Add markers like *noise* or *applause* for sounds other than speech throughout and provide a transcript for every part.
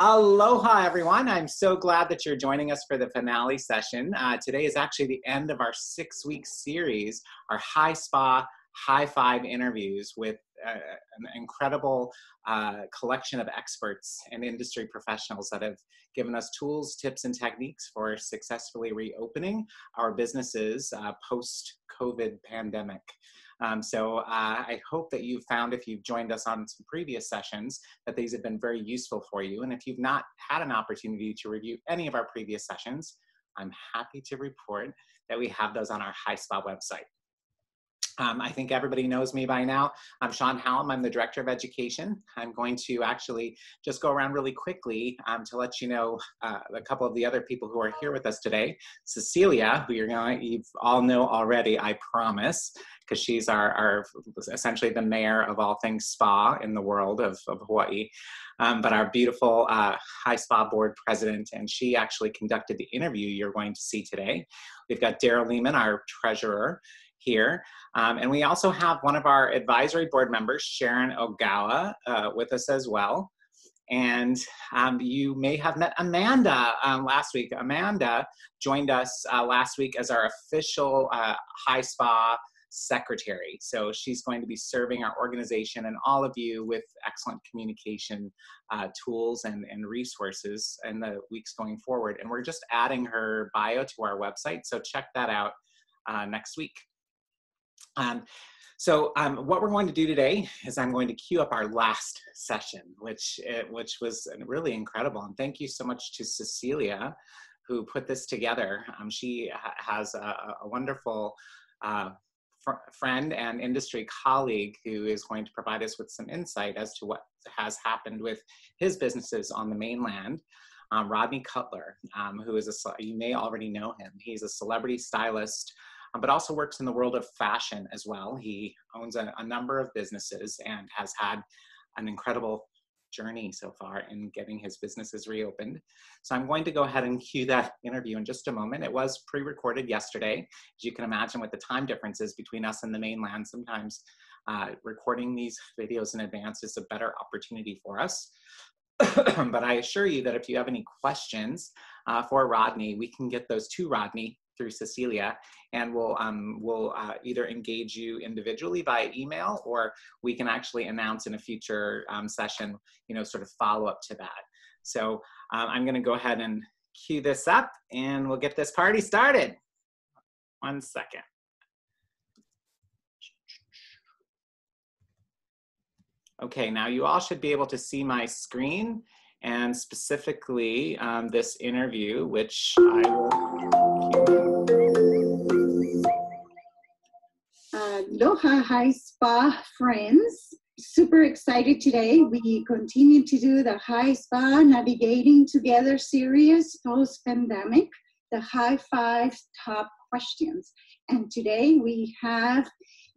Aloha, everyone. I'm so glad that you're joining us for the finale session. Uh, today is actually the end of our six week series, our HI-Spa High Five interviews with uh, an incredible uh, collection of experts and industry professionals that have given us tools, tips, and techniques for successfully reopening our businesses uh, post COVID pandemic. Um, so uh, I hope that you've found, if you've joined us on some previous sessions, that these have been very useful for you. And if you've not had an opportunity to review any of our previous sessions, I'm happy to report that we have those on our HI-Spa website. Um, I think everybody knows me by now. I'm Sean Hallam. I'm the Director of Education. I'm going to actually just go around really quickly um, to let you know uh, a couple of the other people who are here with us today. Cecilia, who you're going you all know already, I promise, because she's our, our, essentially the mayor of all things spa in the world of, of Hawaii. Um, but our beautiful uh, HI-Spa Board president, and she actually conducted the interview you're going to see today. We've got Daryl Lehman, our treasurer, here. Um, and we also have one of our advisory board members, Sharon Ogawa, uh, with us as well. And um, you may have met Amanda um, last week. Amanda joined us uh, last week as our official uh, HI-Spa secretary. So she's going to be serving our organization and all of you with excellent communication uh, tools and, and resources in the weeks going forward. And we're just adding her bio to our website. So check that out uh, next week. Um, so um, what we're going to do today is I'm going to queue up our last session, which, uh, which was really incredible. And thank you so much to Cecilia who put this together. Um, she ha has a, a wonderful uh, fr friend and industry colleague who is going to provide us with some insight as to what has happened with his businesses on the mainland. Um, Rodney Cutler, um, who is a, you may already know him. He's a celebrity stylist but also works in the world of fashion as well. He owns a, a number of businesses and has had an incredible journey so far in getting his businesses reopened. So I'm going to go ahead and cue that interview in just a moment. It was pre-recorded yesterday. As you can imagine with the time differences between us and the mainland, sometimes uh, recording these videos in advance is a better opportunity for us. *coughs* but I assure you that if you have any questions uh, for Rodney, we can get those to Rodney through Cecilia, and we'll um, we'll uh, either engage you individually via email, or we can actually announce in a future um, session, you know, sort of follow up to that. So um, I'm going to go ahead and cue this up, and we'll get this party started. One second. Okay, now you all should be able to see my screen and specifically um, this interview, which I will Aloha HI-Spa friends. Super excited today. We continue to do the HI-Spa Navigating Together series post pandemic, the HI-Five Top Questions. And today we have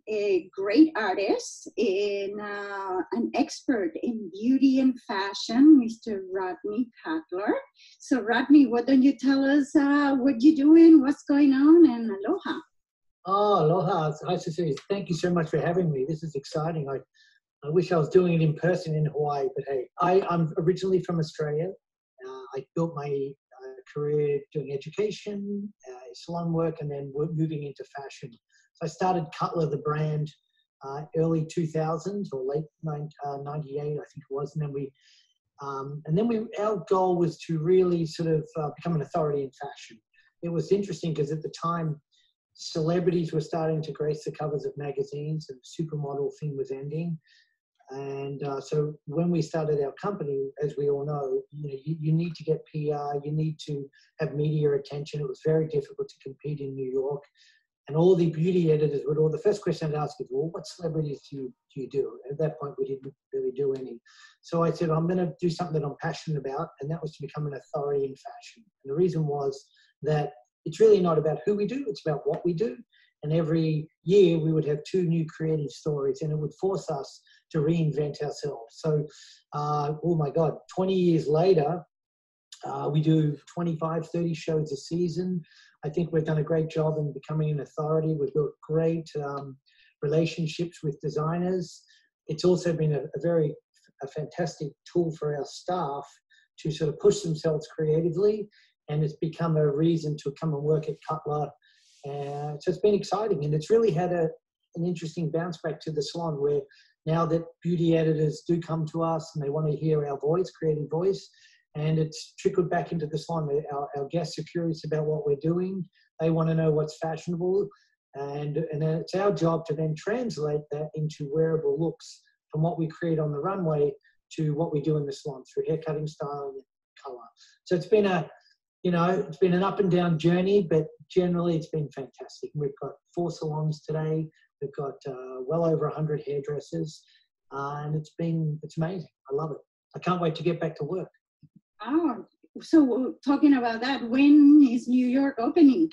a great artist and uh, an expert in beauty and fashion, Mr. Rodney Cutler. So, Rodney, why don't you tell us uh, what you're doing, what's going on, and aloha. Oh, aloha. Hi, Cecilia. Thank you so much for having me. This is exciting. I, I wish I was doing it in person in Hawaii, but hey, I, I'm originally from Australia. Uh, I built my uh, career doing education, uh, salon work, and then moving into fashion. So I started Cutler, the brand, uh, early 2000s or late 98, uh, I think it was. And then we, um, and then we, our goal was to really sort of uh, become an authority in fashion. It was interesting because at the time, celebrities were starting to grace the covers of magazines and the supermodel thing was ending. And uh, so when we started our company, as we all know, you, know you, you, need to get PR, you need to have media attention. It was very difficult to compete in New York. And all the beauty editors would all, the first question I'd ask is, well, what celebrities do you, do you do? At that point, we didn't really do any. So I said, I'm going to do something that I'm passionate about, and that was to become an authority in fashion. And the reason was that it's really not about who we do, it's about what we do. And every year we would have two new creative stories, and it would force us to reinvent ourselves. So, uh, oh my God, 20 years later, uh, we do 25, 30 shows a season. I think we've done a great job in becoming an authority. We've built great um, relationships with designers. It's also been a, a very a fantastic tool for our staff to sort of push themselves creatively, and it's become a reason to come and work at Cutler. Uh, so it's been exciting, and it's really had a, an interesting bounce back to the salon where now that beauty editors do come to us and they want to hear our voice, creative voice, and it's trickled back into the salon. Our, our guests are curious about what we're doing. They want to know what's fashionable, and and it's our job to then translate that into wearable looks from what we create on the runway to what we do in the salon through hair cutting, styling, and color. So it's been a you know, it's been an up and down journey, but generally it's been fantastic. We've got four salons today. We've got uh, well over 100 hairdressers, uh, and it's been it's amazing. I love it. I can't wait to get back to work. Oh, so talking about that, when is New York opening?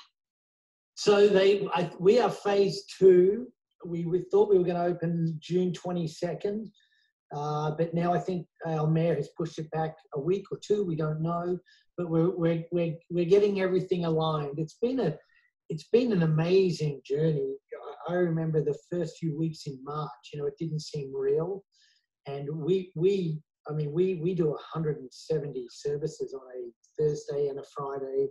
So they, I, we are phase two. We, we thought we were going to open June 22nd, uh, but now I think our mayor has pushed it back a week or two. We don't know, but we're we're we're, we're getting everything aligned. It's been a it's been an amazing journey. I remember the first few weeks in March. You know, it didn't seem real, and we we I mean we we do 170 services on a Thursday and a Friday,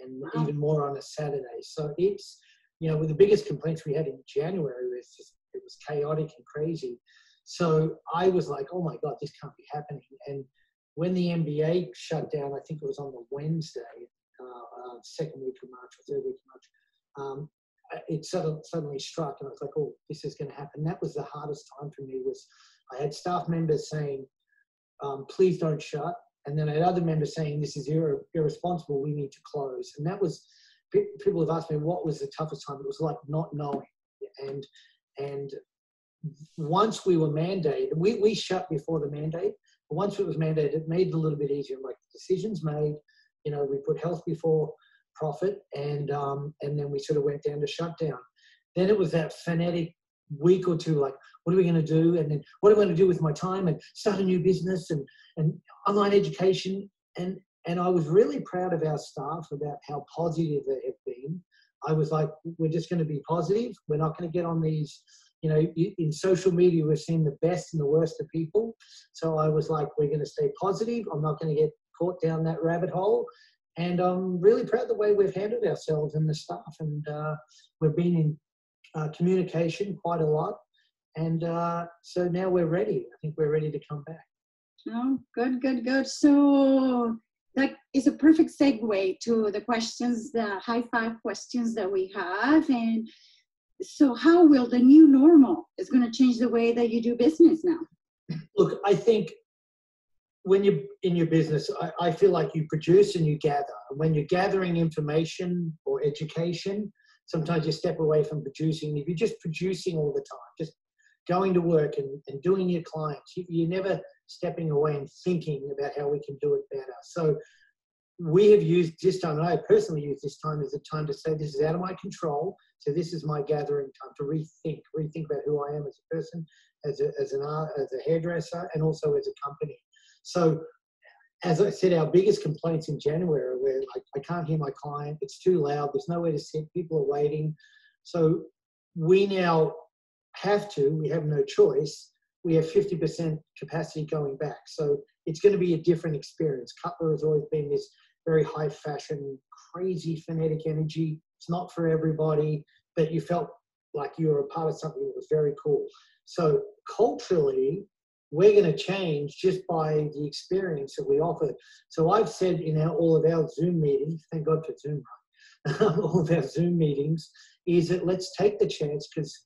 and wow. even more on a Saturday. So it's you know, with the biggest complaints we had in January was just it was chaotic and crazy. So I was like, oh my god, this can't be happening. And when the NBA shut down, I think it was on the Wednesday, uh, uh, second week of March or third week of March, um, it suddenly, suddenly struck, and I was like, "Oh, this is going to happen." That was the hardest time for me. Was I had staff members saying, um, "Please don't shut," and then I had other members saying, "This is ir- irresponsible. We need to close." And that was people have asked me what was the toughest time. It was like not knowing, and and once we were mandated, we, we shut before the mandate, but once it was mandated, it made it a little bit easier. Like decisions made, you know, we put health before profit, and um, and then we sort of went down to shutdown. Then it was that frenetic week or two, like, what are we going to do? And then what am I going to do with my time? And start a new business and and online education. And and I was really proud of our staff about how positive they have been. I was like, we're just going to be positive. We're not going to get on these you know, in social media, we're seeing the best and the worst of people. So I was like, we're going to stay positive. I'm not going to get caught down that rabbit hole. And I'm really proud of the way we've handled ourselves and the staff. And uh, we've been in uh, communication quite a lot. And uh, so now we're ready. I think we're ready to come back. Oh, good, good, good. So that is a perfect segue to the questions, the high five questions that we have. And so how will the new normal is going to change the way that you do business now? Look, I think when you're in your business, I, I feel like you produce and you gather. And when you're gathering information or education, sometimes you step away from producing. If you're just producing all the time, just going to work and, and doing your clients, you, you're never stepping away and thinking about how we can do it better. So we have used this time, and I personally use this time as a time to say this is out of my control. So this is my gathering time to rethink, rethink about who I am as a person, as a, as an art, as a hairdresser, and also as a company. So as I said, our biggest complaints in January were like, I can't hear my client, it's too loud, there's nowhere to sit, people are waiting. So we now have to, we have no choice. We have 50% capacity going back. So it's going to be a different experience. Cutler has always been this very high fashion, crazy frenetic energy. It's not for everybody, but you felt like you were a part of something that was very cool. So culturally, we're going to change just by the experience that we offer. So I've said in our, all of our Zoom meetings, thank God for Zoom, *laughs* all of our Zoom meetings, is that let's take the chance because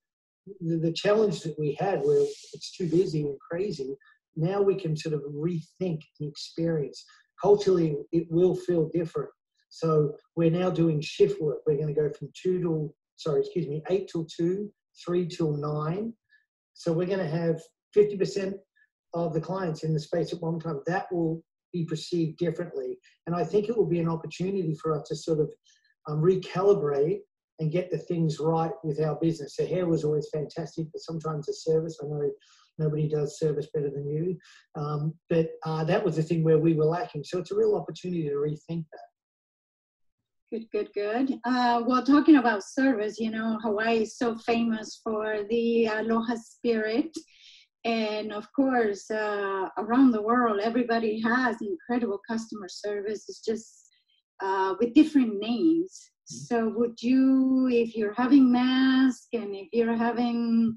the, the challenge that we had where it's too busy and crazy, now we can sort of rethink the experience. Culturally, it will feel different. So we're now doing shift work. We're going to go from two till, sorry, excuse me, eight till two, three till nine. So we're going to have 50% of the clients in the space at one time. That will be perceived differently. And I think it will be an opportunity for us to sort of um, recalibrate and get the things right with our business. The hair was always fantastic, but sometimes the service, I know nobody does service better than you. Um, but uh, that was the thing where we were lacking. So it's a real opportunity to rethink that. Good, good, good. Uh, well, talking about service, you know, Hawaii is so famous for the aloha spirit. And of course, uh, around the world, everybody has incredible customer service. It's just uh, with different names. So, would you, if you're having masks and if you're having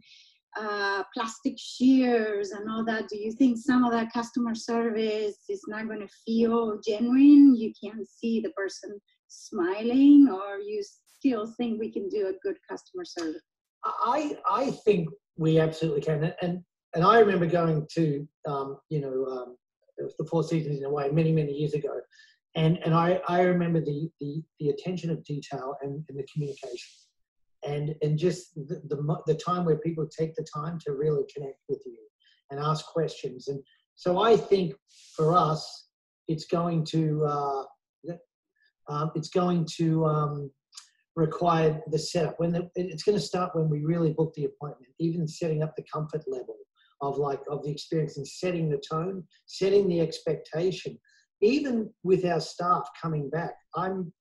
uh, plastic shears and all that, do you think some of that customer service is not going to feel genuine? You can't see the person smiling, or you still think we can do a good customer service? I I think we absolutely can, and and I remember going to um, you know um, the Four Seasons in a way many many years ago, and and I I remember the the, the attention of detail and, and the communication, and and just the, the the time where people take the time to really connect with you and ask questions, and so I think for us it's going to uh, uh, it's going to um, require the setup. When the, it's going to start when we really book the appointment even setting up the comfort level of like of the experience and setting the tone setting the expectation. Even with our staff coming back i'm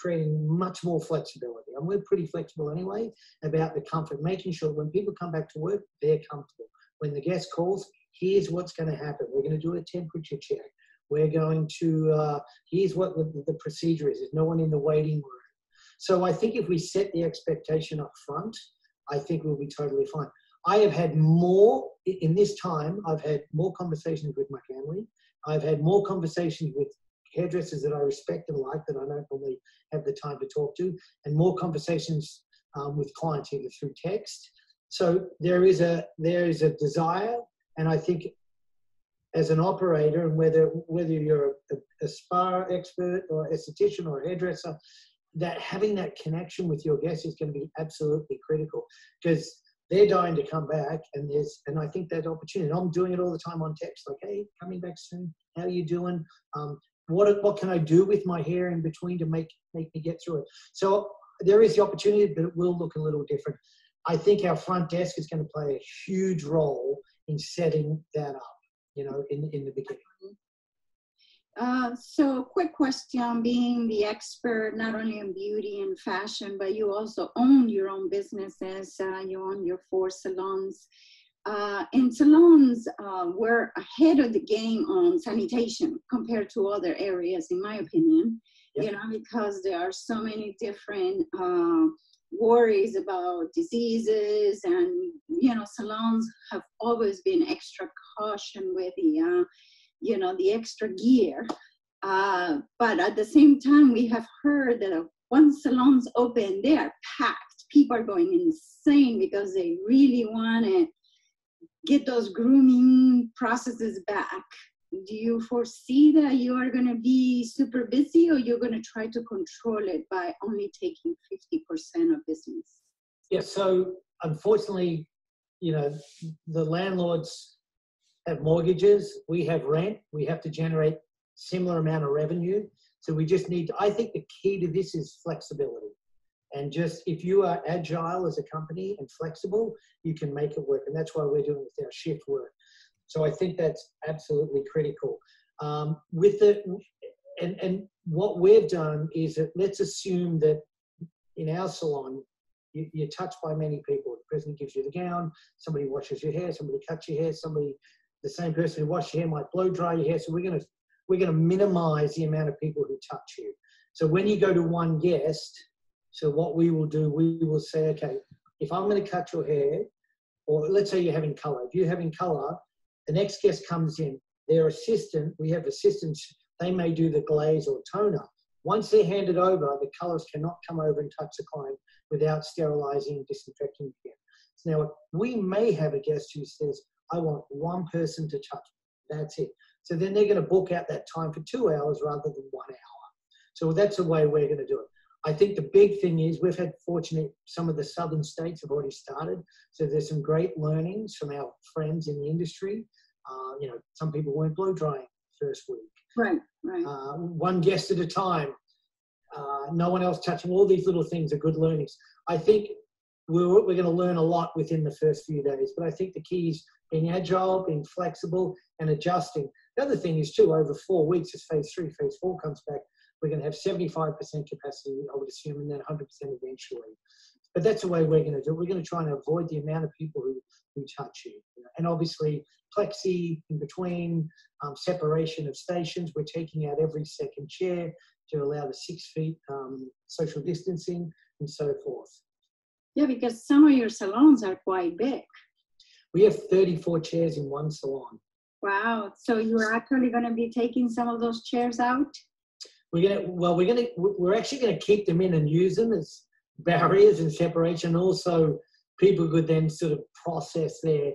creating much more flexibility. And we're pretty flexible anyway about the comfort making sure when people come back to work they're comfortable. When the guest calls here's what's going to happen. We're going to do a temperature check we're going to uh, here's what the, the procedure is there's no one in the waiting room so I think if we set the expectation up front, I think we'll be totally fine. I have had more in this time. I've had more conversations with my family. I've had more conversations with hairdressers that I respect and like that I don't normally have the time to talk to, and more conversations um, with clients either through text. So there is a there is a desire, and I think as an operator, and whether whether you're a, a spa expert or esthetician or a hairdresser, that having that connection with your guests is going to be absolutely critical because they're dying to come back and there's and i think that opportunity i'm doing it all the time on text like hey coming back soon how are you doing? Um, what what can i do with my hair in between to make make me get through it? So there is the opportunity but it will look a little different. I think our front desk is going to play a huge role in setting that up you know in in the beginning uh, so quick question, being the expert not only in beauty and fashion, but you also own your own businesses, uh, you own your four salons. Uh, and salons uh, were ahead of the game on sanitation compared to other areas, in my opinion, yep. you know, because there are so many different uh, worries about diseases and, you know, salons have always been extra caution with the uh, you know the extra gear. Uh, but at the same time we have heard that once salons open they are packed. People are going insane because they really want to get those grooming processes back do you foresee that you are going to be super busy or you're going to try to control it by only taking 50% of business yeah so unfortunately you know the landlords have mortgages, we have rent, we have to generate similar amount of revenue. So we just need to, I think the key to this is flexibility. And just if you are agile as a company and flexible, you can make it work. And that's why we're doing with our shift work. So I think that's absolutely critical. Um, with the and and what we've done is that let's assume that in our salon you, you're touched by many people. The person gives you the gown, somebody washes your hair, somebody cuts your hair, somebody the same person who washes your hair might blow dry your hair. So we're going to we're going to minimize the amount of people who touch you. So when you go to one guest, so what we will do, we will say, okay, if I'm going to cut your hair, or let's say you're having color. If you're having color, the next guest comes in. Their assistant, we have assistants. They may do the glaze or toner. Once they're handed over, the colors cannot come over and touch the client without sterilizing and disinfecting again. So now we may have a guest who says, I want one person to touch. That's it. So then they're going to book out that time for two hours rather than one hour. So that's the way we're going to do it. I think the big thing is we've had fortunate, some of the southern states have already started. So there's some great learnings from our friends in the industry. Uh, you know, some people weren't blow drying first week. Right, right. Uh, one guest at a time. Uh, no one else touching. All these little things are good learnings. I think we're, we're going to learn a lot within the first few days. But I think the key is being agile, being flexible, and adjusting. The other thing is too, over four weeks as phase three, phase four comes back, we're going to have 75% capacity, I would assume, and then 100% eventually. but that's the way we're going to do it. We're going to try and avoid the amount of people who, who touch you. you know. And obviously, plexi in between, um, separation of stations. We're taking out every second chair to allow the six feet um, social distancing and so forth. Yeah, because some of your salons are quite big. We have 34 chairs in one salon. Wow. So you're actually going to be taking some of those chairs out? We're gonna well, we're gonna we're actually gonna keep them in and use them as barriers and separation. Also, people could then sort of process their.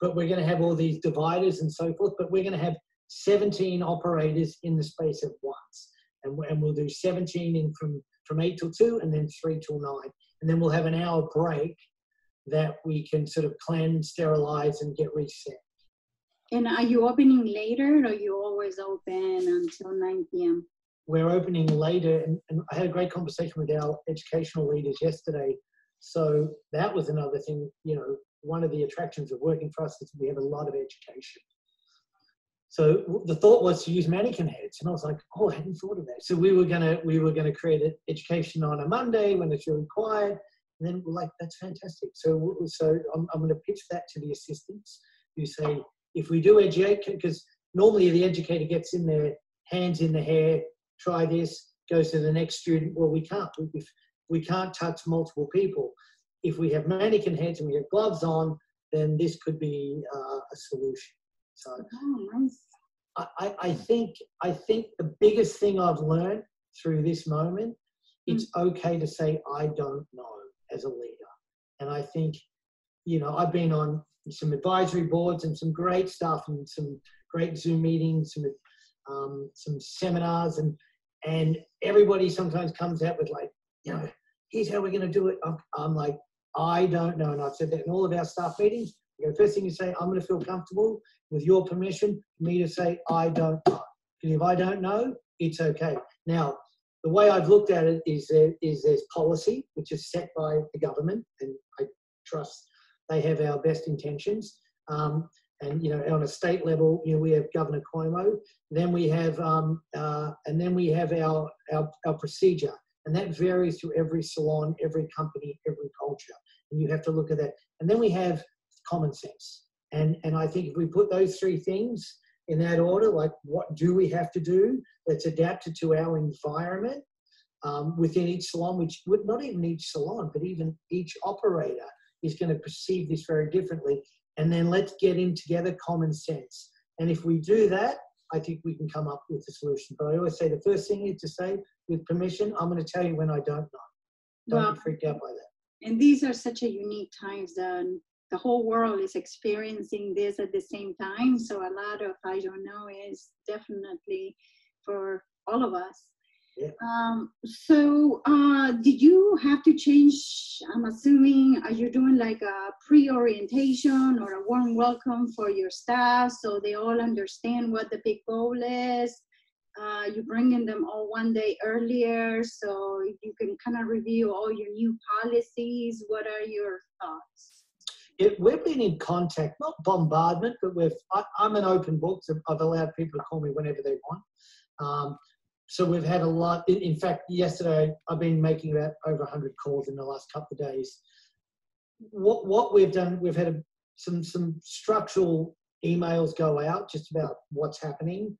But we're going to have all these dividers and so forth. But we're going to have 17 operators in the space of once, and, and we'll do 17 in from from eight till two, and then three till nine, and then we'll have an hour break that we can sort of cleanse, sterilize, and get reset. And are you opening later or you always open until 9 p.m.? We're opening later, and, and, I had a great conversation with our educational leaders yesterday. So that was another thing, you know, one of the attractions of working for us is we have a lot of education. So the thought was to use mannequin heads, and I was like, oh, I hadn't thought of that. So we were gonna we were gonna create education on a Monday when it's really quiet, and then we're like, that's fantastic. So so I'm, I'm gonna pitch that to the assistants. You say if we do educate, because normally the educator gets in there, hands in the hair, try this, goes to the next student. Well, we can't. We, we can't touch multiple people. If we have mannequin heads and we have gloves on, then this could be uh, a solution. So Oh, nice. I, I think I think the biggest thing I've learned through this moment, it's okay to say I don't know as a leader. And I think, you know, I've been on some advisory boards and some great stuff and some great Zoom meetings, some um, some seminars, and and everybody sometimes comes out with like, you know, here's how we're going to do it. I'm, like, I don't know, and I've said that in all of our staff meetings. You know, first thing you say, I'm going to feel comfortable with your permission for me to say I don't know. If I don't know, it's okay. Now, the way I've looked at it is there is there's policy which is set by the government, and I trust they have our best intentions. Um, and you know, on a state level, you know, we have Governor Cuomo. Then we have, um, uh, and then we have our, our our procedure, and that varies through every salon, every company, every culture, and you have to look at that. And then we have common sense, and and I think if we put those three things in that order, like what do we have to do that's adapted to our environment um, within each salon, which would not even each salon, but even each operator is going to perceive this very differently and then let's get in together common sense. And if we do that, I think we can come up with a solution. But I always say the first thing is to say, with permission, I'm going to tell you when I don't know. Don't Well- be freaked out by that. And these are such a unique times that the whole world is experiencing this at the same time. So a lot of I don't know is definitely for all of us. Um, so uh, did you have to change? I'm assuming are you doing like a pre-orientation or a warm welcome for your staff so they all understand what the big goal is? Uh, you bringing them all one day earlier so you can kind of review all your new policies. What are your thoughts? It, we've been in contact, not bombardment, but we've, I, I'm an open book, so I've allowed people to call me whenever they want. Um, so we've had a lot. In, fact, yesterday I've been making about over 100 calls in the last couple of days. What what we've done, we've had a, some some structural emails go out just about what's happening.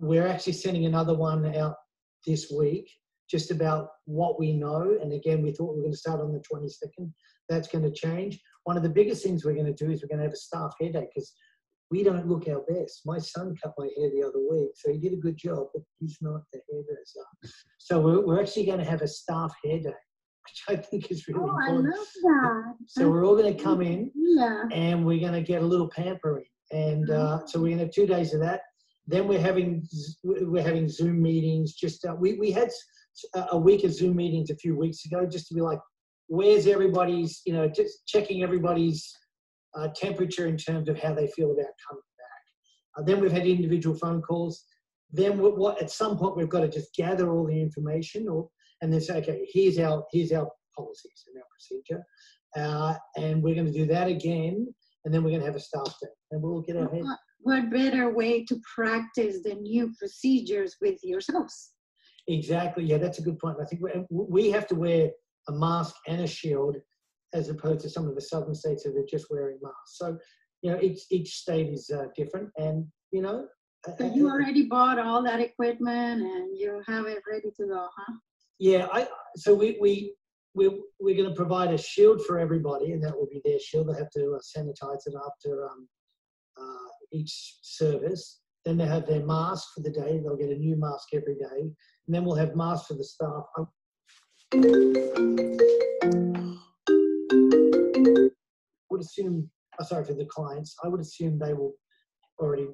We're actually sending another one out this week just about what we know. And again, we thought we were going to start on the 22nd. That's going to change. One of the biggest things we're going to do is we're going to have a staff headache because we don't look our best. My son cut my hair the other week, so he did a good job, but he's not the hairdresser. So we're, we're actually going to have a staff hair day, which I think is really Oh, I love that. So we're all going to come in Yeah. and we're going to get a little pampering. And uh, so we're going to have two days of that. Then we're having we're having Zoom meetings. Just uh, we we had a week of Zoom meetings a few weeks ago, just to be like, where's everybody's you know just checking everybody's uh, temperature in terms of how they feel about coming back. Uh, then we've had individual phone calls. Then what, what at some point we've got to just gather all the information, or and then say, okay, here's our here's our policies and our procedure, uh, and we're going to do that again, and then we're going to have a staff day, and we'll get our head. What- What better way to practice the new procedures with yourselves? Exactly. Yeah, that's a good point. I think we, we have to wear a mask and a shield, as opposed to some of the southern states that are just wearing masks. So, you know, each each state is uh, different, and you know. So you already bought all that equipment and you have it ready to go, huh? Yeah, I so we we we we're going to provide a shield for everybody, and that will be their shield. They have to uh, sanitize it after um, uh, each service. Then they have their mask for the day. They'll get a new mask every day, and then we'll have masks for the staff. I would assume, oh, sorry for the clients. I would assume they will already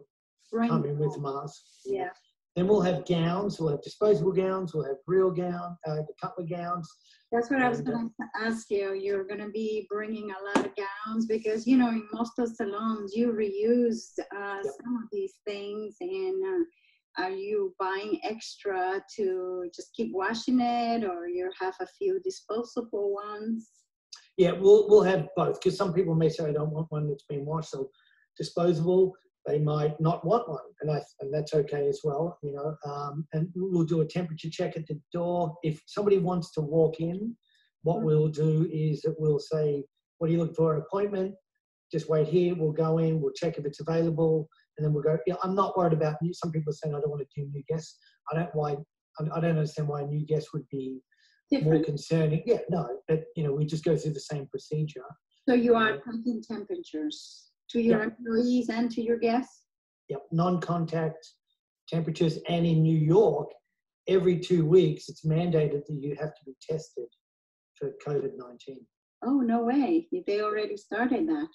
come in with masks. Yeah. Then we'll have gowns. We'll have disposable gowns. We'll have real gown, uh, the couple of gowns. That's what I was uh, going to ask you. You're going to be bringing a lot of gowns because, you know, in most of salons, you reuse uh, Yep. some of these things. And uh, are you buying extra to just keep washing it or you have a few disposable ones? Yeah, we'll we'll have both because some people may say I don't want one that's been washed, so disposable. They might not want one, and I and that's okay as well, you know. Um, and we'll do a temperature check at the door. If somebody wants to walk in, what Mhm. we'll do is that we'll say, "What are you looking for? An appointment? Just wait here. We'll go in. We'll check if it's available, and then we'll go." Yeah, I'm not worried about new. Some people are saying I don't want to do new guests. I don't why. I don't understand why a new guest would be more concerning. Yeah, no, but you know, we just go through the same procedure. So you are um, taking temperatures to your Yeah. employees and to your guests? Yep, non-contact temperatures, and in New York, every two weeks, it's mandated that you have to be tested for COVID-19. Oh, no way. They already started that.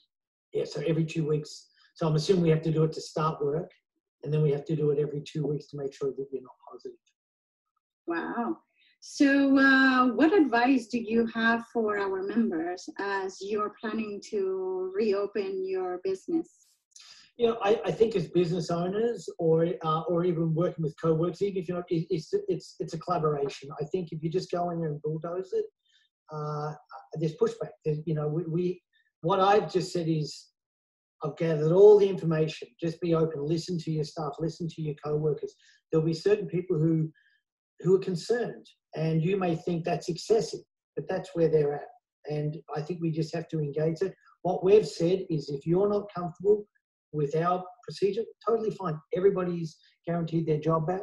Yeah, so every two weeks. So I'm assuming we have to do it to start work, and then we have to do it every two weeks to make sure that you're not positive. Wow. So, uh, what advice do you have for our members as you're planning to reopen your business? you know, I, I think as business owners or uh, or even working with co-workers, even if you're not, it, it's it's it's a collaboration. I think if you just go in there and bulldoze it, uh, there's pushback. There's, you know, we, we what I've just said is I've gathered all the information. Just be open. Listen to your staff. Listen to your co-workers. There'll be certain people who who are concerned, and you may think that's excessive, but that's where they're at. And I think we just have to engage it. What we've said is, if you're not comfortable with our procedure, totally fine. Everybody's guaranteed their job back.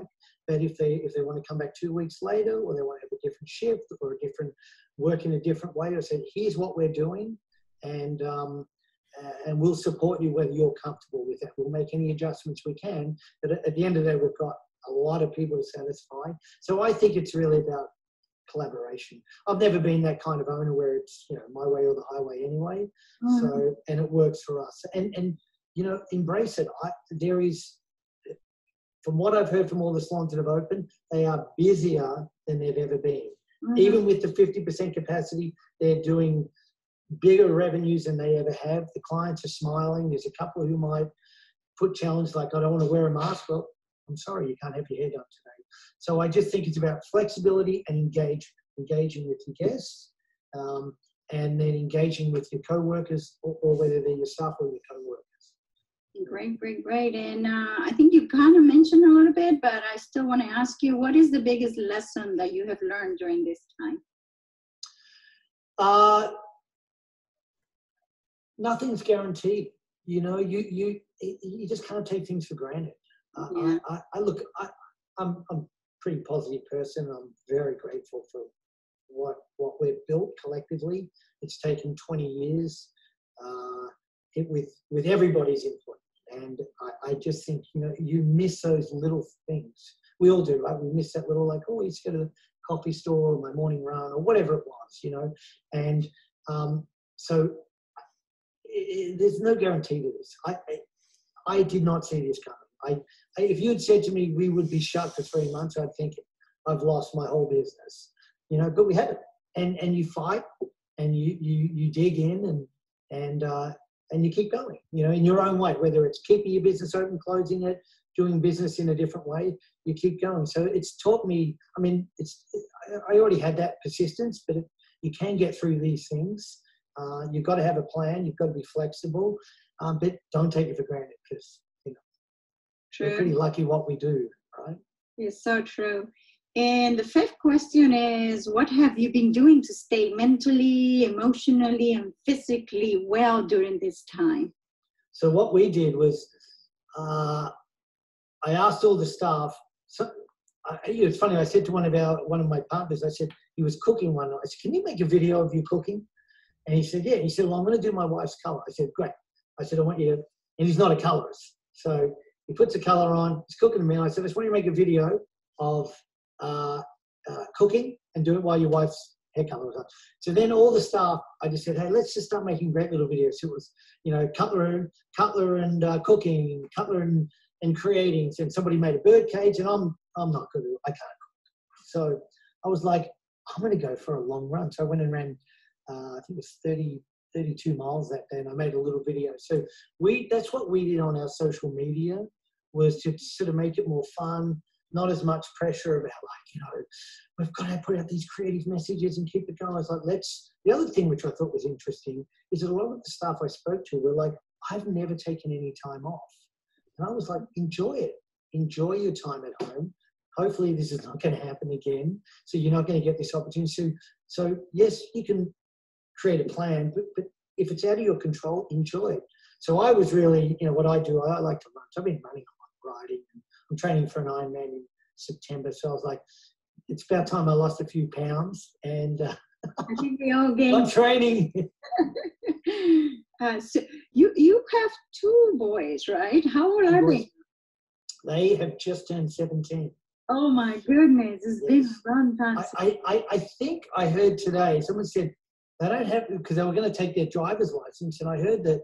But if they if they want to come back two weeks later, or they want to have a different shift or a different work in a different way, I said, here's what we're doing, and um, uh, and we'll support you whether you're comfortable with that. We'll make any adjustments we can. But at, at the end of the day, we've got a lot of people to satisfy. So I think it's really about collaboration. I've never been that kind of owner where it's you know my way or the highway anyway. Mm-hmm. So and it works for us. And and you know embrace it. I, there is, from what I've heard from all the salons that have opened, they are busier than they've ever been. Mhm. Even with the 50% capacity, they're doing bigger revenues than they ever have. The clients are smiling. There's a couple who might put challenge like, I don't want to wear a mask. Well, I'm sorry, you can't have your hair done today. So I just think it's about flexibility and engage, engaging with your guests, um, and then engaging with your co-workers, or, or whether they're your staff or your co-workers. Great, great, great. And uh, I think you kind of mentioned a little bit, but I still want to ask you what is the biggest lesson that you have learned during this time? Uh, nothing's guaranteed. You know, you you you just can't take things for granted. Yeah. I, I, I look, I, I'm I'm a pretty positive person. I'm very grateful for what what we've built collectively. It's taken 20 years, uh, it, with with everybody's input, and I, I just think you know you miss those little things. We all do, right? We miss that little like, oh, let's go to the coffee store or my morning run or whatever it was, you know. And um, so i i there's no guarantee to this. I, I I did not see this coming. I, I if you had said to me we would be shut for three months, I'd think I've lost my whole business, you know. But we haven't, and and you fight and you you you dig in and and uh, and you keep going, you know, in your own way. Whether it's keeping your business open, closing it, doing business in a different way, you keep going. So it's taught me. I mean, it's I- already had that persistence, but it, you can get through these things. Uh, you've got to have a plan. You've got to be flexible, um, but don't take it for granted because know we're pretty lucky what we do, right? It's so true. And the fifth question is What have you been doing to stay mentally, emotionally, and physically well during this time? So, what we did was uh, I asked all the staff. So, I, it's funny. I said to one of our one of my partners, I said he was cooking one night. I said, "Can you make a video of you cooking?" And he said, "Yeah." He said, "Well, I'm going to do my wife's color." I said, "Great." I said, "I want you to," and he's not a colorist, so he puts a color on. He's cooking a meal. I said, "I just want you to make a video of uh, uh, cooking and do it while your wife's hair color was on." So then all the staff, I just said, "Hey, let's just start making great little videos." So it was, you know, cutler, cutler and uh, cooking, cutler and and creating. And somebody made a bird cage, and I'm I'm not good. I can't cook. So I was like, I'm going to go for a long run. So I went and ran, uh, I think it was 30, 32 miles that day, and I made a little video. So we that's what we did on our social media was to sort of make it more fun, not as much pressure about like you know we've got to put out these creative messages and keep it going. I was like, let's. The other thing which I thought was interesting is that a lot of the staff I spoke to were like, I've never taken any time off, and I was like, enjoy it, enjoy your time at home. Hopefully, this is not going to happen again. So you're not going to get this opportunity. So, so yes, you can create a plan, but, but if it's out of your control, enjoy it. So I was really, you know, what I do, I like to run. So I've been running, I'm riding. I'm training for an Ironman in September. So I was like, it's about time I lost a few pounds. And uh, I think we all *laughs* gained. I'm training. *laughs* uh, so you you have two boys, right? How old are they? They have just turned 17. Oh my goodness, it's been a long time. I, I, I think I heard today, someone said they don't have, because they were going to take their driver's license, and I heard that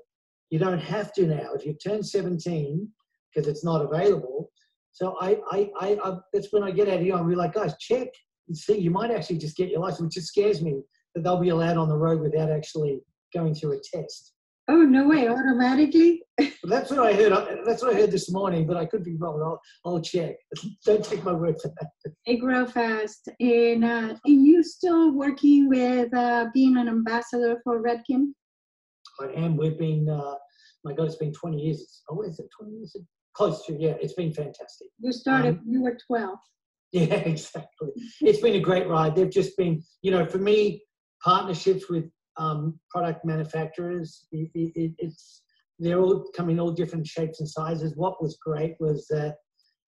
you don't have to now. If you've turned 17, because it's not available. So I, I, I, I, that's when I get out here, I'm like, guys, check and see. You might actually just get your license, which just scares me that they'll be allowed on the road without actually going through a test. Oh no way! Automatically. that's what I heard. That's what I heard this morning, but I could be wrong. I'll, I'll check. *laughs* Don't take my word for that. They grow fast, and uh, and you still working with uh, being an ambassador for Redken? I am. We've been. Uh, my God, it's been 20 years. Oh, is it 20 years? Close to. Yeah, it's been fantastic. You started. Um, you were 12. *laughs* Yeah, exactly. It's been a great ride. They've just been, you know, for me, partnerships with um, product manufacturers. It, it, it's they're all coming all different shapes and sizes. What was great was that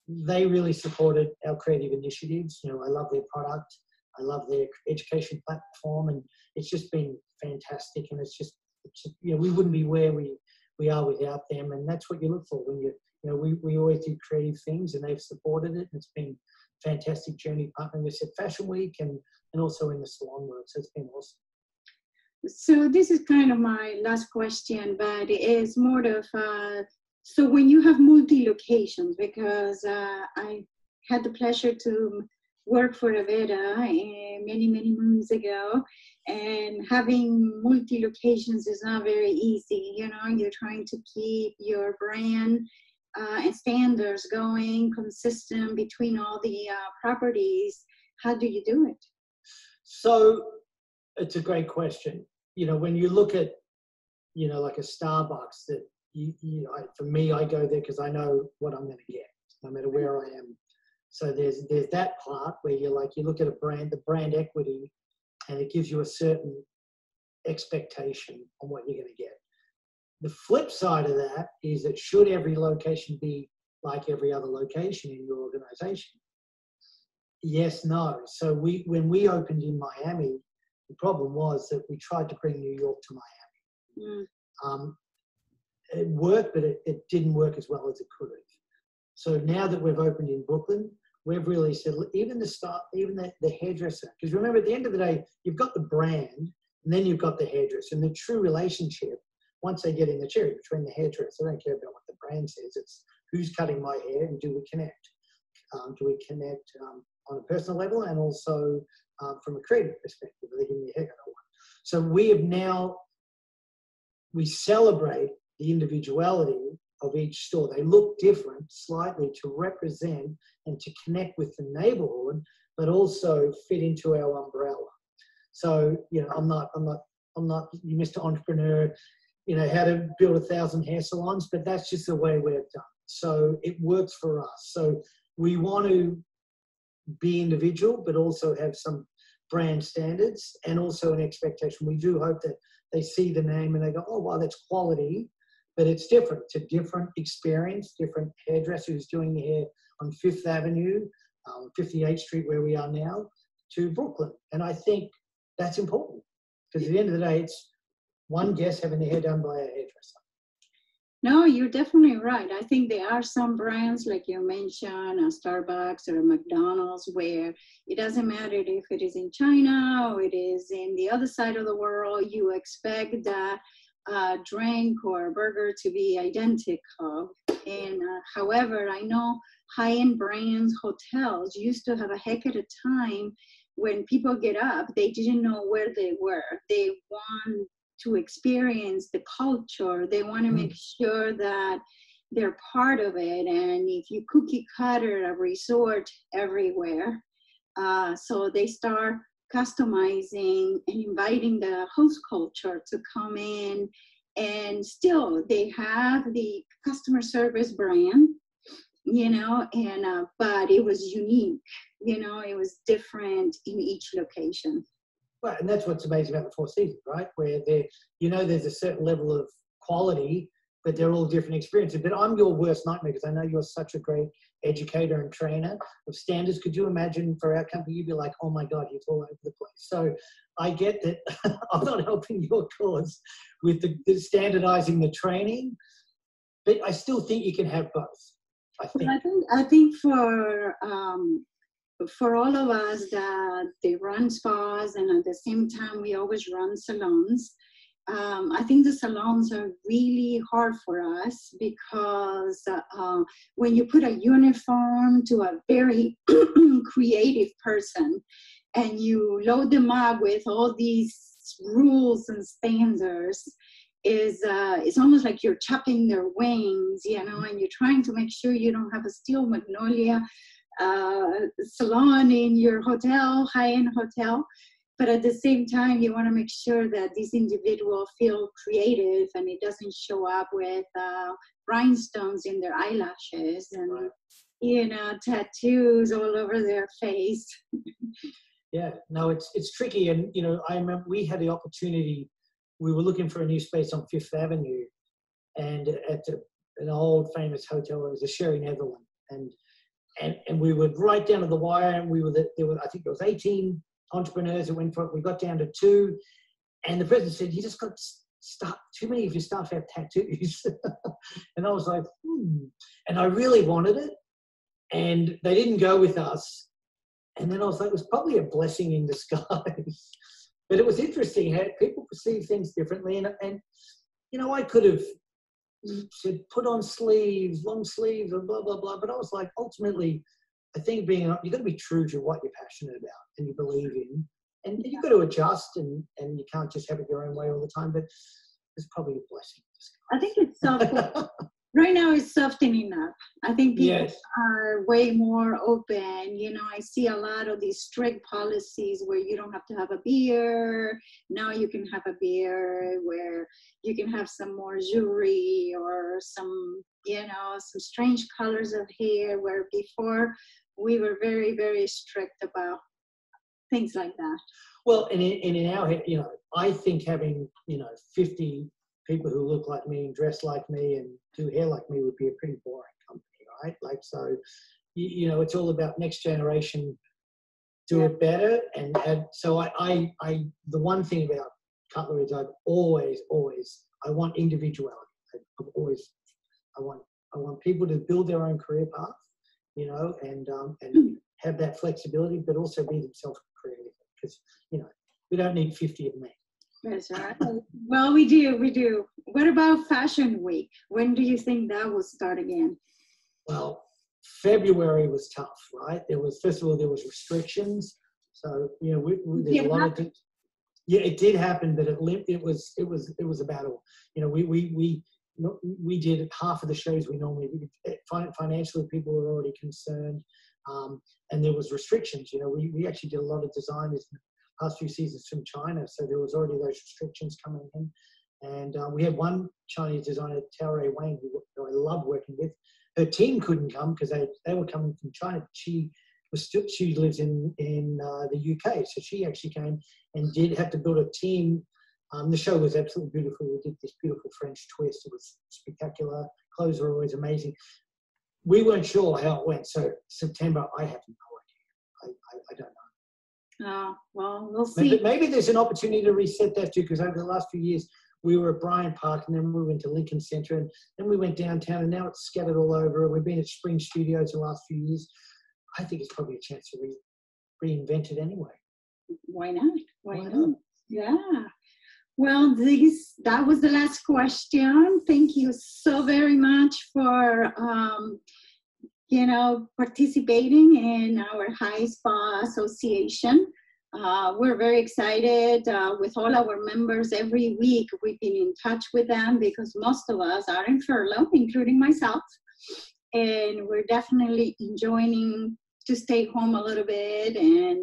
they really supported our creative initiatives. You know, I love their product, I love their education platform, and it's just been fantastic. And it's just, it's just you know, we wouldn't be where we we are without them. And that's what you look for when you you know we, we always do creative things, and they've supported it. And it's been fantastic journey partnering with Fashion Week and and also in the salon world. So it's been awesome. So this is kind of my last question, but it is more of uh, so when you have multi locations, because uh, I had the pleasure to work for Aveda uh, many many moons ago, and having multi locations is not very easy. You know, you're trying to keep your brand uh, and standards going consistent between all the uh, properties. How do you do it? So it's a great question you know, when you look at, you know, like a Starbucks, that you, you know, for me, I go there because I know what I'm going to get, no matter where I am. So there's there's that part where you're like you look at a brand, the brand equity, and it gives you a certain expectation on what you're going to get. The flip side of that is that should every location be like every other location in your organization? Yes, no. So we when we opened in Miami, the problem was that we tried to bring New York to Miami. Mm. Um, it worked, but it, it didn't work as well as it could have. So now that we've opened in Brooklyn, we've really said even the start, even the, the hairdresser, because remember at the end of the day, you've got the brand and then you've got the hairdresser, and the true relationship once they get in the chair between the hairdresser, I don't care about what the brand says. It's who's cutting my hair and do we connect? Um, do we connect um, on a personal level and also um, from a creative perspective. They give me a haircut I want. So we have now we celebrate the individuality of each store. They look different slightly to represent and to connect with the neighborhood, but also fit into our umbrella. So, you know, I'm not, I'm not, I'm not you, Mr. Entrepreneur, you know, how to build a thousand hair salons, but that's just the way we've done. So it works for us. So we want to be individual, but also have some brand standards and also an expectation. We do hope that they see the name and they go, oh, wow, that's quality, but it's different. It's a different experience, different hairdresser who's doing the hair on Fifth Avenue, um, 58th Street, where we are now, to Brooklyn. And I think that's important because at the end of the day, it's one guest having their hair done by a hairdresser. No, you're definitely right. I think there are some brands, like you mentioned, a Starbucks or a McDonald's, where it doesn't matter if it is in China or it is in the other side of the world, you expect that uh, drink or burger to be identical. And uh, however, I know high-end brands, hotels used to have a heck of a time when people get up, they didn't know where they were. They want to experience the culture. They want to make mm. sure that they're part of it. And if you cookie cutter a resort everywhere, uh, so they start customizing and inviting the host culture to come in. And still, they have the customer service brand, you know, and uh, but it was unique, you know, it was different in each location. Right, and that's what's amazing about the Four Seasons, right? Where there, you know, there's a certain level of quality, but they're all different experiences. But I'm your worst nightmare because I know you're such a great educator and trainer of standards. Could you imagine for our company, you'd be like, oh my God, he's all over the place. So I get that *laughs* I'm not helping your cause with the, the standardizing the training, but I still think you can have both. I think. I think, I think for um, for all of us that they run spas and at the same time we always run salons um, i think the salons are really hard for us because uh, when you put a uniform to a very *clears throat* creative person and you load them up with all these rules and standards is uh, it's almost like you're chopping their wings, you know, and you're trying to make sure you don't have a steel magnolia salon in your hotel, high-end hotel. But at the same time, you want to make sure that these individuals feel creative and it doesn't show up with uh, rhinestones in their eyelashes and right. you know tattoos all over their face. *laughs* yeah, no, it's it's tricky, and you know, I remember we had the opportunity. We were looking for a new space on Fifth Avenue, and at a, an old famous hotel. It was a Sherry Netherland, and and, and we were right down to the wire and we were the, there were i think there was 18 entrepreneurs that went for it. We got down to two and the president said you just got too many of your staff have tattoos. *laughs* And i was like hmm. and i really wanted it and they didn't go with us. And then i was like it was probably a blessing in disguise. *laughs* But it was interesting how people perceive things differently and, and you know i could have said put on sleeves, long sleeves, and blah blah blah. But I was like, ultimately, I think being you've got to be true to what you're passionate about and you believe in, and you've got to adjust, and and you can't just have it your own way all the time. But it's probably a blessing. I think it's so *laughs* right now it's softening up. I think people yes. are way more open. You know, I see a lot of these strict policies where you don't have to have a beer. Now you can have a beer where you can have some more jewelry or some, you know, some strange colors of hair where before we were very, very strict about things like that. Well, and in, and in our, you know, I think having, you know, 50 people who look like me and dress like me and do hair like me would be a pretty boring company, right? Like, so, you, you know, it's all about next generation do yeah. it better. And, and so I, I, I, the one thing about Cutler is I've always, always, I want individuality. I've always, I want, I want people to build their own career path, you know, and, um, and hmm. have that flexibility, but also be themselves creative because, you know, we don't need 50 of me. Right. well, we do, we do. What about Fashion Week? When do you think that will start again? Well, February was tough, right? There was first of all there was restrictions, so you know we, we, there's a lot of yeah, it did happen, but it it was it was it was a battle. You know, we we we we did half of the shows we normally did. Financially, people were already concerned, um, and there was restrictions. You know, we, we actually did a lot of designers past few seasons from China, so there was already those restrictions coming in. And uh, we had one Chinese designer, Taoray Wang, who, who I love working with. Her team couldn't come because they, they were coming from China. She was still, she lives in in uh, the UK, so she actually came and did have to build a team. Um, the show was absolutely beautiful. We did this beautiful French twist. It was spectacular. Clothes are always amazing. We weren't sure how it went, so September, I have no idea. I, I, I don't know. Oh, well, we'll see. Maybe, maybe there's an opportunity to reset that too, because over the last few years, we were at Bryant Park and then we went to Lincoln Center and then we went downtown and now it's scattered all over. We've been at Spring Studios the last few years. I think it's probably a chance to re- reinvent it anyway. Why not? Why, Why not? not? Yeah. Well, this that was the last question. Thank you so very much for um, you know participating in our HI-Spa Association. Uh, we're very excited uh, with all our members every week. We've been in touch with them because most of us are in furlough, including myself. And we're definitely enjoying to stay home a little bit and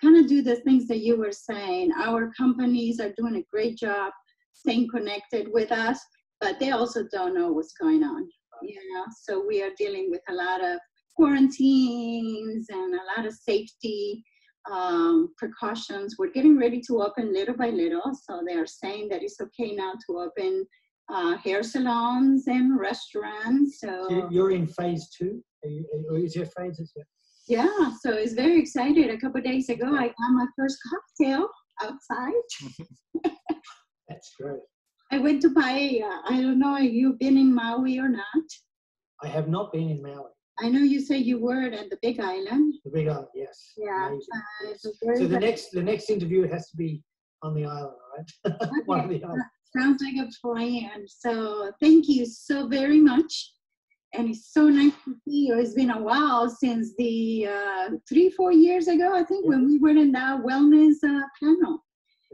kind of do the things that you were saying. Our companies are doing a great job staying connected with us, but they also don't know what's going on. Know, so we are dealing with a lot of quarantines and a lot of safety um, precautions. We're getting ready to open little by little, so they are saying that it's okay now to open uh, hair salons and restaurants. So So you're in phase two? Are you, or is your phase? Is it? yeah, so it's very excited. A couple days ago, I got my first cocktail outside. *laughs* That's great. I went to Paia. I don't know if you've been in Maui or not. I have not been in Maui. I know you say you were at the Big Island. The big island, yes. Yeah, uh, yes. it was very So the next the next interview has to be on the island, right? *laughs* One of Okay. the islands. Sounds like a plan. So thank you so very much. And it's so nice to see you. It's been a while since the uh, three, four years ago, I think, when we were in that wellness uh, panel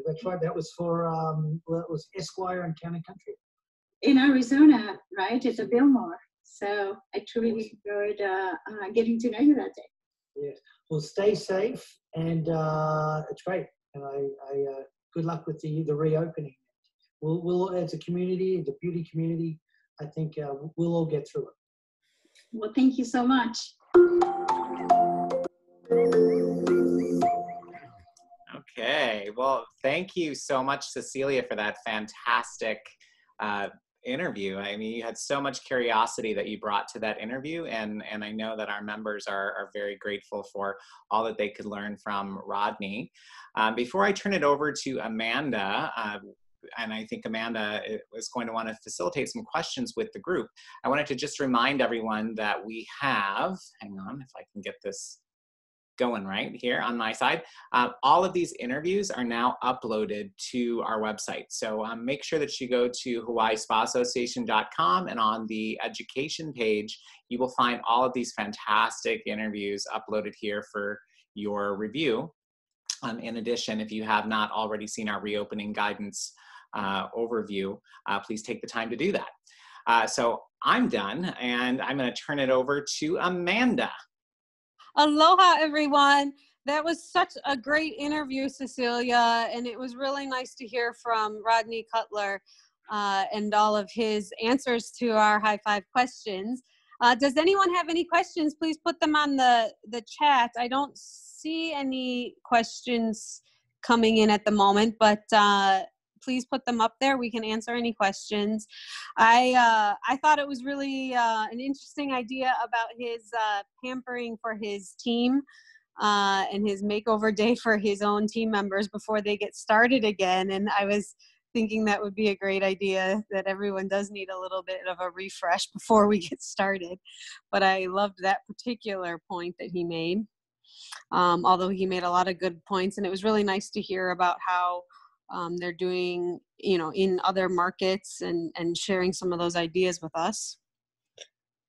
That's right. That was for um, well, it was Esquire and County Country. in Arizona, right? It's a Biltmore. So I truly enjoyed uh, uh, getting to know you that day. Yes. Well, stay safe, and uh, it's great. And I, I uh, good luck with the the reopening. We'll, we'll as a community, the beauty community, I think uh, we'll all get through it. Well, thank you so much. Okay. Well, thank you so much, Cecilia, for that fantastic uh, interview. I mean, you had so much curiosity that you brought to that interview, and and I know that our members are are very grateful for all that they could learn from Rodney. Um, before I turn it over to Amanda. Uh, and I think Amanda is going to want to facilitate some questions with the group. I wanted to just remind everyone that we have, hang on if I can get this going right here on my side. Uh, all of these interviews are now uploaded to our website. So um, make sure that you go to hawaiispassociation.com and on the education page, you will find all of these fantastic interviews uploaded here for your review. Um, in addition, if you have not already seen our reopening guidance uh, overview, uh, please take the time to do that. Uh, so I'm done, and I'm going to turn it over to Amanda. Aloha, everyone. That was such a great interview, Cecilia, and it was really nice to hear from Rodney Cutler uh, and all of his answers to our HI-Five questions. Uh, does anyone have any questions? Please put them on the, the chat. I don't see any questions coming in at the moment, but uh, please put them up there. We can answer any questions. I uh, I thought it was really uh, an interesting idea about his uh, pampering for his team uh, and his makeover day for his own team members before they get started again. And I was thinking that would be a great idea that everyone does need a little bit of a refresh before we get started. But I loved that particular point that he made. Um, although he made a lot of good points, and it was really nice to hear about how um, they're doing you know in other markets and and sharing some of those ideas with us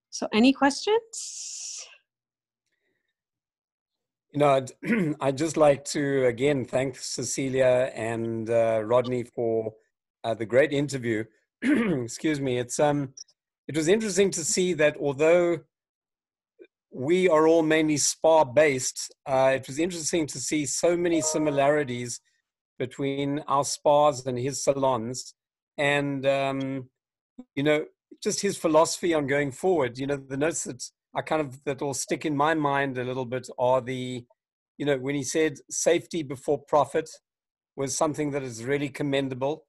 so any questions You know, I'd, *clears throat* I'd just like to again thank Cecilia and uh, Rodney for uh, the great interview. *clears throat* Excuse me. It's um, it was interesting to see that although we are all mainly spa based, uh, it was interesting to see so many similarities between our spas and his salons, and um, you know, just his philosophy on going forward. You know, the notes that I kind of that will stick in my mind a little bit are the, you know, when he said safety before profit was something that is really commendable.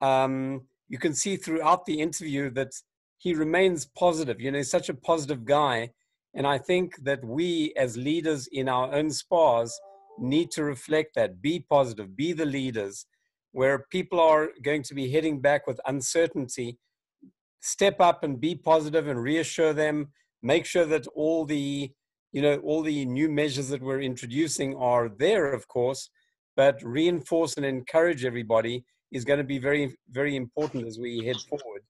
Um, you can see throughout the interview that he remains positive. You know, he's such a positive guy. And I think that we as leaders in our own spas need to reflect that, be positive, be the leaders, where people are going to be heading back with uncertainty. Step up and be positive and reassure them. Make sure that all the, you know, all the new measures that we're introducing are there, of course, but reinforce and encourage everybody is going to be very, very important as we head forward.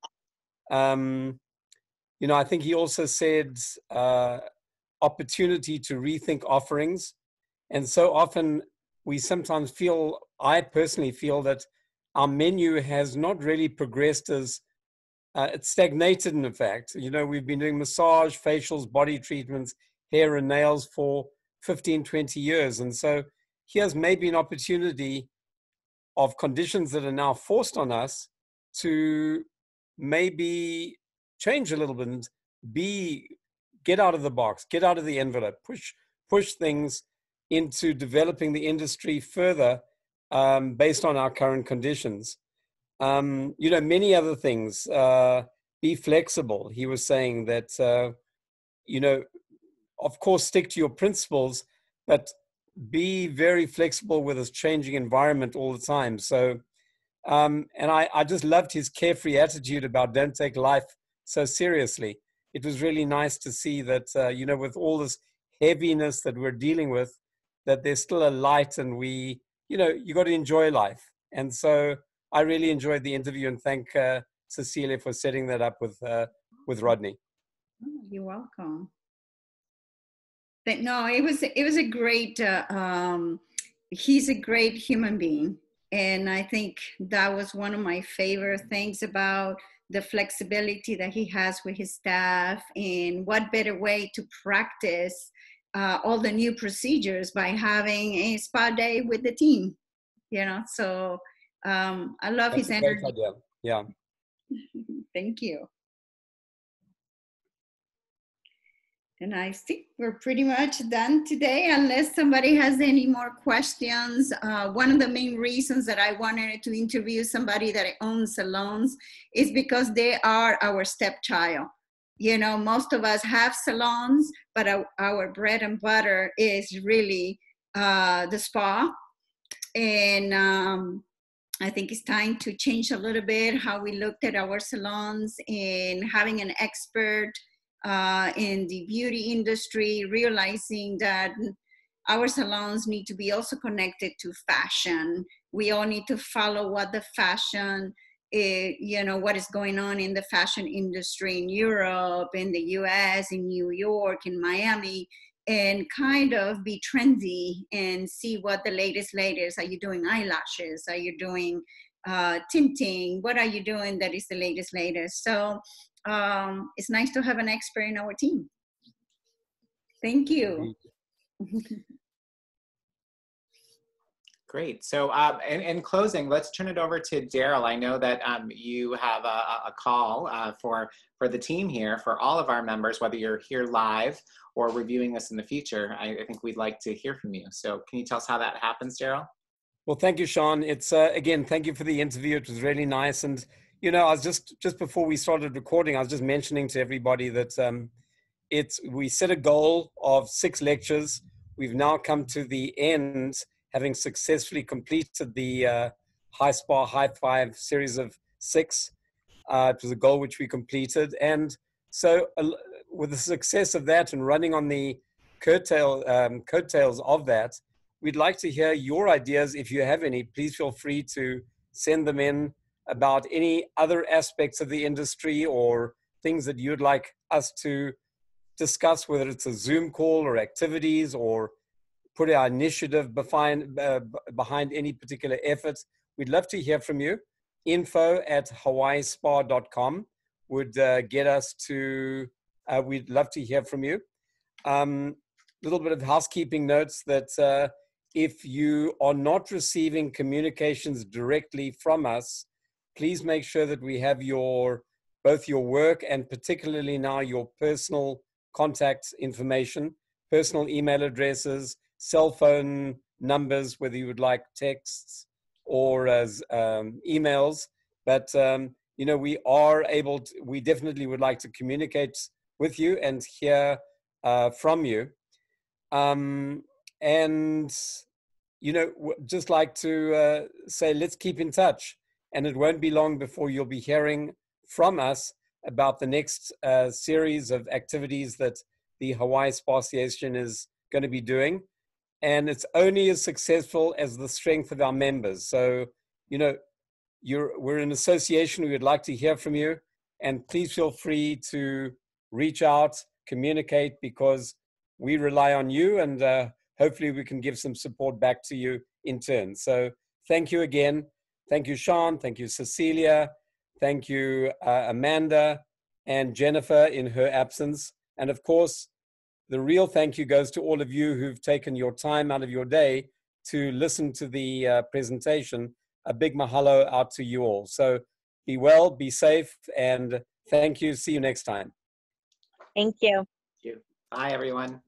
Um, you know, I think he also said uh, opportunity to rethink offerings. And so often we sometimes feel, I personally feel that our menu has not really progressed as uh, it's stagnated in fact. You know, we've been doing massage, facials, body treatments, hair and nails for 15, 20 years. And so here's maybe an opportunity of conditions that are now forced on us to maybe change a little bit and be get out of the box get out of the envelope push push things into developing the industry further um, based on our current conditions um, you know many other things uh, be flexible he was saying that uh, you know of course stick to your principles but be very flexible with this changing environment all the time. So, um, and I, I just loved his carefree attitude about don't take life so seriously. It was really nice to see that, uh, you know, with all this heaviness that we're dealing with, that there's still a light and we, you know, you got to enjoy life. And so I really enjoyed the interview and thank uh, Cecilia for setting that up with, uh, with Rodney. Oh, you're welcome but no, it was it was a great. Uh, um, he's a great human being, and I think that was one of my favorite things about the flexibility that he has with his staff, and what better way to practice uh, all the new procedures by having a spa day with the team. You know, so um, I love That's his energy. Yeah. *laughs* Thank you. And I think we're pretty much done today, unless somebody has any more questions. Uh, one of the main reasons that I wanted to interview somebody that owns salons is because they are our stepchild. You know, most of us have salons, but our, our bread and butter is really uh, the spa. And um, I think it's time to change a little bit how we looked at our salons and having an expert uh, in the beauty industry, realizing that our salons need to be also connected to fashion. We all need to follow what the fashion, eh, you know, what is going on in the fashion industry in Europe, in the US, in New York, in Miami, and kind of be trendy and see what the latest, latest. Are you doing eyelashes? Are you doing uh, tinting? What are you doing that is the latest, latest? So um, it's nice to have an expert in our team. Thank you. *laughs* Great. So, um, in, in, closing, let's turn it over to Daryl. I know that um, you have a, a call uh, for for the team here, for all of our members, whether you're here live or reviewing this in the future. I, I think we'd like to hear from you. So, can you tell us how that happens, Daryl? Well, thank you, Sean. It's uh, again, thank you for the interview. It was really nice, and you know, I was just just before we started recording, I was just mentioning to everybody that um, it's we set a goal of six lectures. We've now come to the end, having successfully completed the uh, HI-Spa High Five series of six. Uh, it was a goal which we completed, and so uh, with the success of that and running on the curtail um, coattails of that, we'd like to hear your ideas. If you have any, please feel free to send them in about any other aspects of the industry or things that you'd like us to discuss, whether it's a Zoom call or activities or put our initiative behind, uh, behind any particular efforts. We'd love to hear from you. Info at hawaiispa.com would uh, get us to, uh, we'd love to hear from you. A um, little bit of housekeeping notes that uh, if you are not receiving communications directly from us, please make sure that we have your both your work and particularly now your personal contact information, personal email addresses, cell phone numbers, whether you would like texts or as um, emails. But um, you know, we are able to, we definitely would like to communicate with you and hear uh, from you. Um, and, you know, just like to uh, say, let's keep in touch. And it won't be long before you'll be hearing from us about the next uh, series of activities that the Hawaii Spa Association is going to be doing. And it's only as successful as the strength of our members. So, you know, you're, we're an association. We would like to hear from you. And please feel free to reach out, communicate, because we rely on you and uh, hopefully we can give some support back to you in turn. So thank you again. Thank you, Sean. Thank you, Cecilia. Thank you, uh, Amanda and Jennifer in her absence. And of course, the real thank you goes to all of you who've taken your time out of your day to listen to the uh, presentation. A big mahalo out to you all. So be well, be safe, and thank you. See you next time. Thank you. Thank you. Bye, everyone.